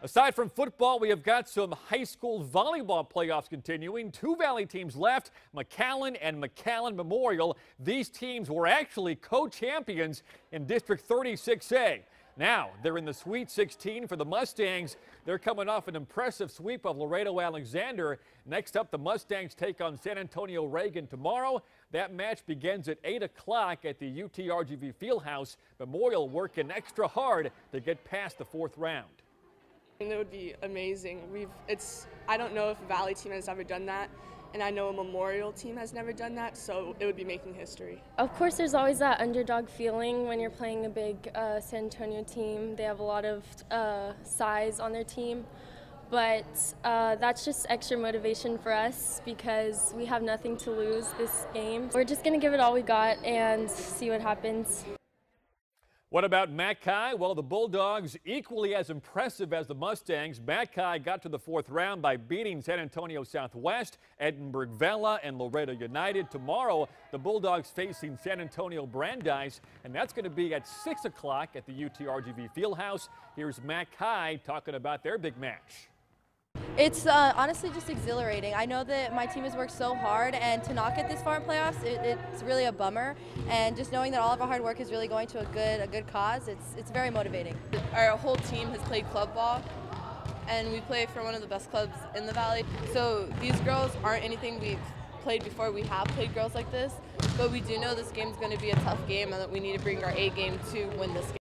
Aside from football, we have got some high school volleyball playoffs continuing. Two Valley teams left, McAllen and McAllen Memorial. These teams were actually co-champions in District 36A. Now they're in the Sweet 16 for the Mustangs. They're coming off an impressive sweep of Laredo Alexander. Next up, the Mustangs take on San Antonio Reagan tomorrow. That match begins at 8 o'clock at the UTRGV Fieldhouse. Memorial working extra hard to get past the fourth round. And it would be amazing. We've it's I don't know if a Valley team has ever done that, and I know a Memorial team has never done that, so it would be making history. Of course, there's always that underdog feeling when you're playing a big uh, San Antonio team. They have a lot of uh, size on their team, but uh, that's just extra motivation for us because we have nothing to lose this game. We're just going to give it all we got and see what happens. What about McAllen? Well, the Bulldogs equally as impressive as the Mustangs. McAllen got to the fourth round by beating San Antonio Southwest, Edinburg Vela, and Laredo United. Tomorrow, the Bulldogs facing San Antonio Brandeis, and that's going to be at 6 o'clock at the UTRGV Fieldhouse. Here's McAllen talking about their big match. It's uh, honestly just exhilarating. I know that my team has worked so hard, and to not get this far in playoffs, it, it's really a bummer. And just knowing that all of our hard work is really going to a good, a good cause, it's it's very motivating. Our whole team has played club ball, and we play for one of the best clubs in the valley. So these girls aren't anything we've played before. We have played girls like this, but we do know this game is going to be a tough game, and that we need to bring our A game to win this game.